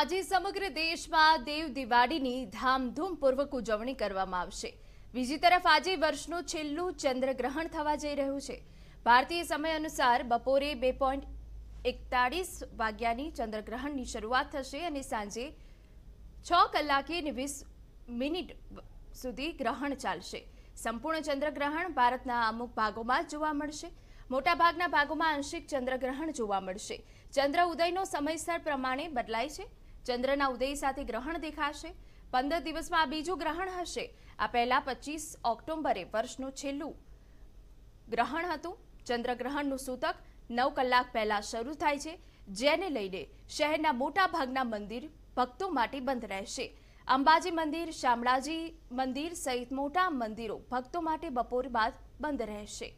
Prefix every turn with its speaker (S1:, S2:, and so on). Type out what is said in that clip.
S1: આજે સમગ્ર દેશમાં દેવ દિવાળીની ધામધૂમપૂર્વક ઉજવણી કરવામાં આવશે. બીજી તરફ આજે વર્ષનું છેલ્લું ચંદ્રગ્રહણ થવા જઈ રહ્યું છે. ભારતીય સમય અનુસાર બપોરે બે પોઈન્ટ એકતાળીસ વાગ્યાની ચંદ્રગ્રહણની શરૂઆત થશે અને સાંજે છ કલાકે વીસ મિનિટ સુધી ગ્રહણ ચાલશે. સંપૂર્ણ ચંદ્રગ્રહણ ભારતના અમુક ભાગોમાં જોવા મળશે. મોટાભાગના ભાગોમાં આંશિક ચંદ્રગ્રહણ જોવા મળશે. ચંદ્ર ઉદયનો સમયસર પ્રમાણે બદલાય છે. ચંદ્રના ઉદય સાથે ગ્રહણ દેખાશે. પંદર દિવસમાં આ બીજું ગ્રહણ હશે. આ પહેલા પચીસ ઓક્ટોબરે વર્ષનું છેલ્લું ગ્રહણ હતું. ચંદ્રગ્રહણનું સૂતક નવ કલાક પહેલા શરૂ થાય છે, જેને લઈને શહેરના મોટા ભાગના મંદિર ભક્તો માટે બંધ રહેશે. અંબાજી મંદિર, શામળાજી મંદિર સહિત મોટા મંદિરો ભક્તો માટે બપોર બાદ બંધ રહેશે.